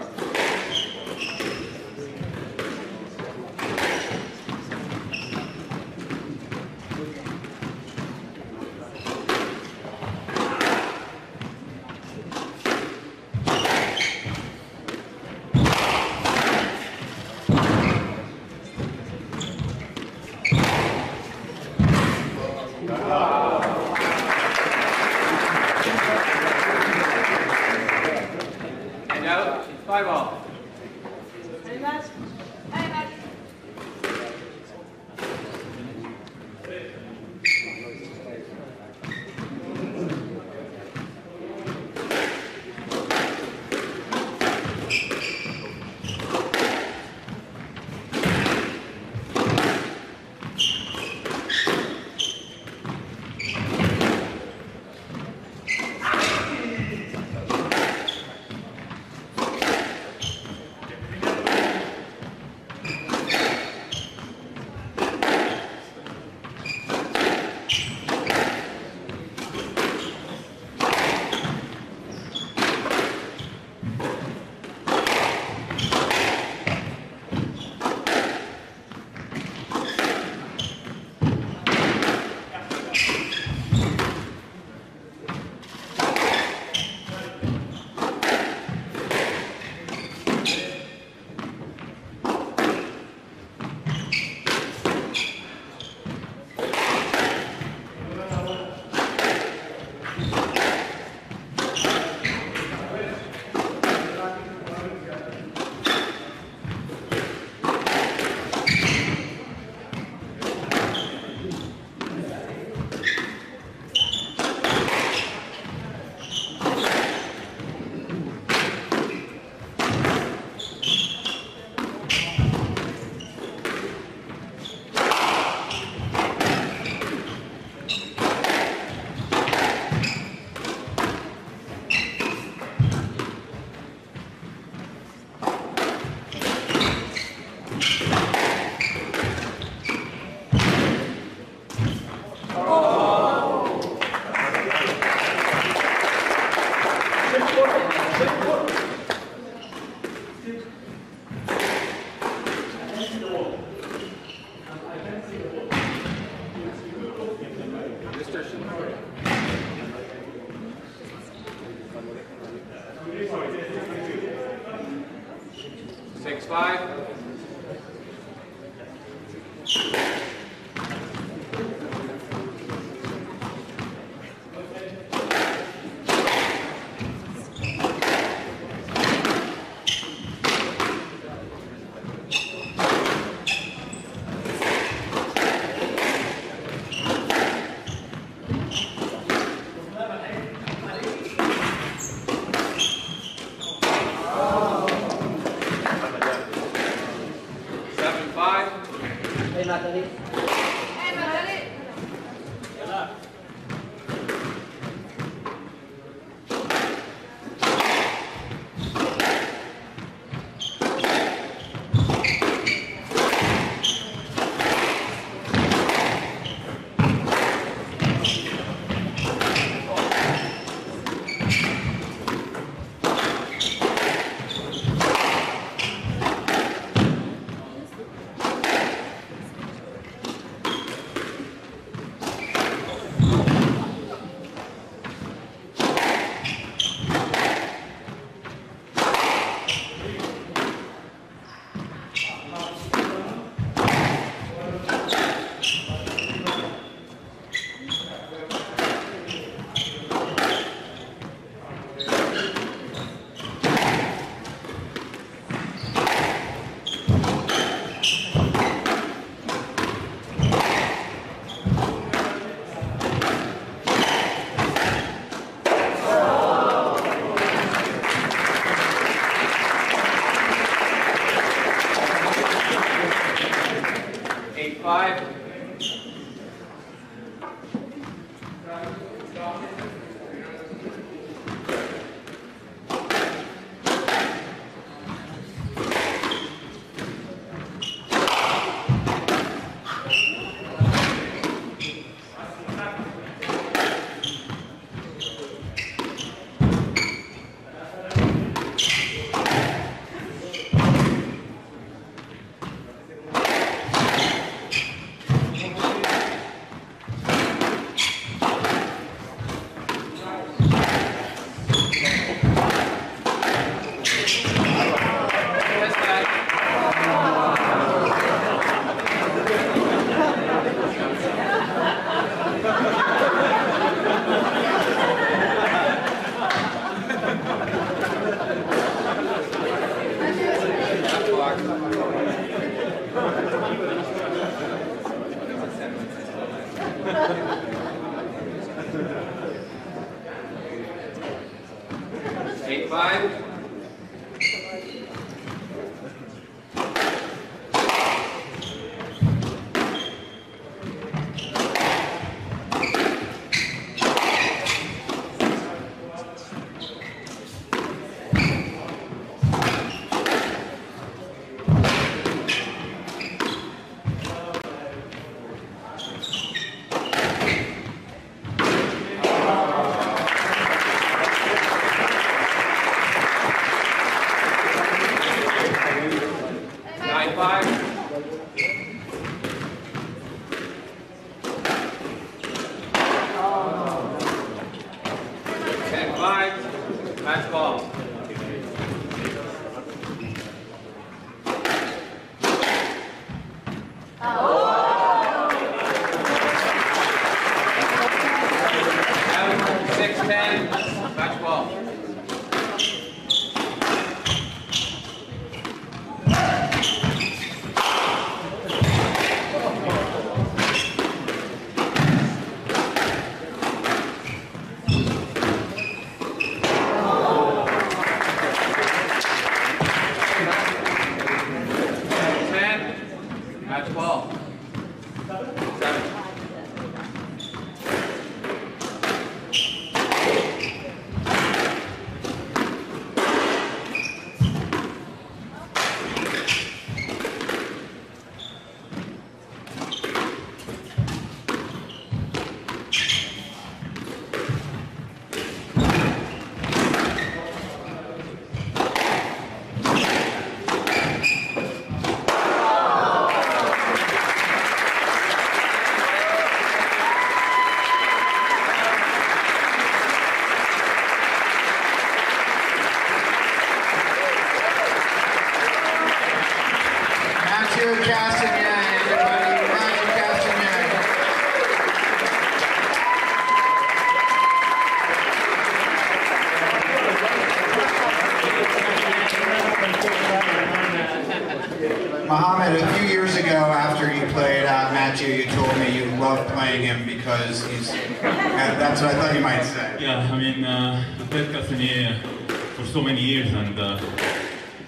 So many years and uh,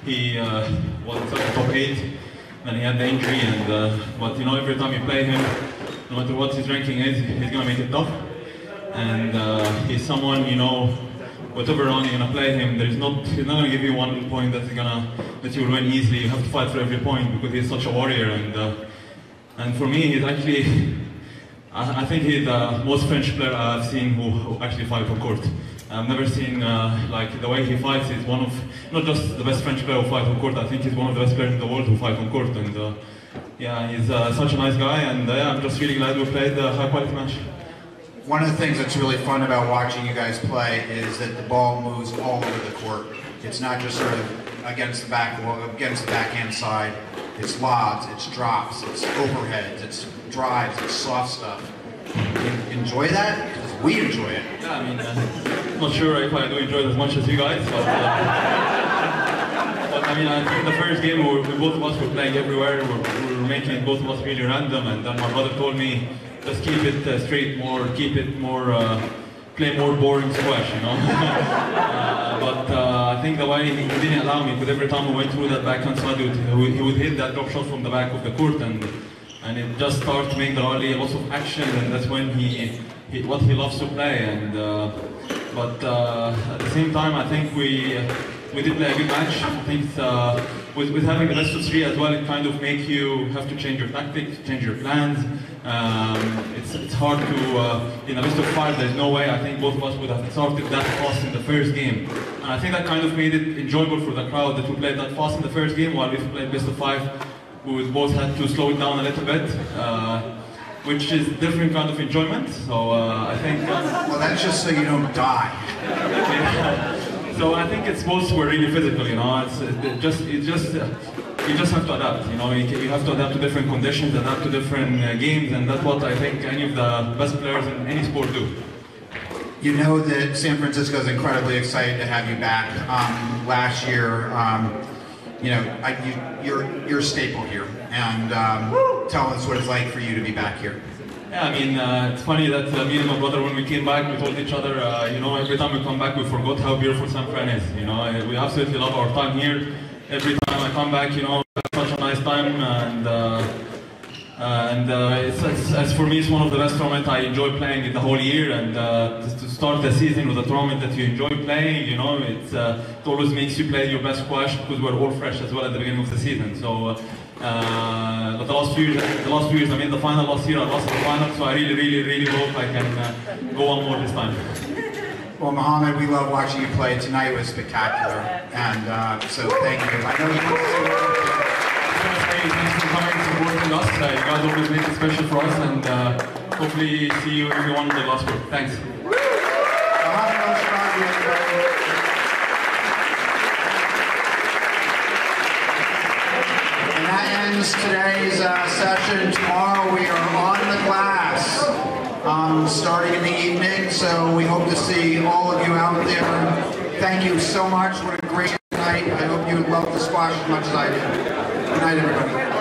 he uh, was in such top eight, then he had the injury and, uh, but you know, every time you play him, no matter what his ranking is, he's gonna make it tough. And uh, he's someone, you know, whatever round you're gonna play him, there's not, he's not gonna give you one point that's gonna, that you will win easily. You have to fight for every point because he's such a warrior and, uh, and for me, he's actually, I, think he's the most French player I've seen who actually fight for court. I've never seen uh, like the way he fights. He's one of not just the best French player who fight on court. I think he's one of the best players in the world who fight on court. And uh, yeah, he's uh, such a nice guy. And uh, I'm just really glad we played a high quality match. One of the things that's really fun about watching you guys play is that the ball moves all over the court. It's not just sort of against the back against the backhand side. It's lobs, it's drops, it's overheads, it's drives, it's soft stuff. You enjoy that? We enjoy it. Yeah, I mean, uh, not sure if I do enjoy it as much as you guys, but, uh, but I mean, I think the first game we, we both of us were playing everywhere. We were, we were making both of us really random, and then my brother told me just keep it uh, straight more, keep it more, uh, play more boring squash, you know. uh, but uh, I think the way he, didn't allow me, because every time we went through that backhand side, he would, he would hit that drop shot from the back of the court, and and it just started to make the rally lots of action, and that's when he, he what he loves to play. And uh, but uh, at the same time, I think we we did play a good match. I think uh, with, with having the best of three as well, it kind of make you have to change your tactics, change your plans. Um, it's, it's hard to, uh, in a best of five, there's no way I think both of us would have started that fast in the first game. And I think that kind of made it enjoyable for the crowd that we played that fast in the first game, while we played best of five, we both had to slow it down a little bit. Uh, which is different kind of enjoyment, so uh, I think... well, that's just so you don't die. so I think it's were really physical, you know, it's it just, it just, you just have to adapt, you know, you, you have to adapt to different conditions, adapt to different uh, games, and that's what I think any of the best players in any sport do. You know that San Francisco is incredibly excited to have you back. Um, last year, um, you know, I, you, you're you're a staple here, and um, tell us what it's like for you to be back here. Yeah, I mean, uh, it's funny that uh, me and my brother, when we came back, we told each other, uh, you know, every time we come back, we forgot how beautiful San Fran is. You know, we absolutely love our time here. Every time I come back, you know, such a nice time, and uh, uh, and uh, it's, it's, it's, for me, it's one of the best tournaments I enjoy playing in the whole year. And uh, to, start the season with a tournament that you enjoy playing, you know, uh, it always makes you play your best squash because we're all fresh as well at the beginning of the season. So, uh, but the last few years, the last few years, I made the final last year. I lost the final, so I really, really, really hope I can uh, go on more this time. Well, Mohamed, we love watching you play. Tonight was spectacular, and so thank you. I know you thanks for coming and supporting us. Uh, you guys always make it special for us, and uh, hopefully see you everyone in the last group. Thanks. And that ends today's uh, session. Tomorrow we are on the glass, um, starting in the evening. So we hope to see all of you out there. Thank you so much. What a great night. I hope you love the squash as much as I did. Good night, everybody.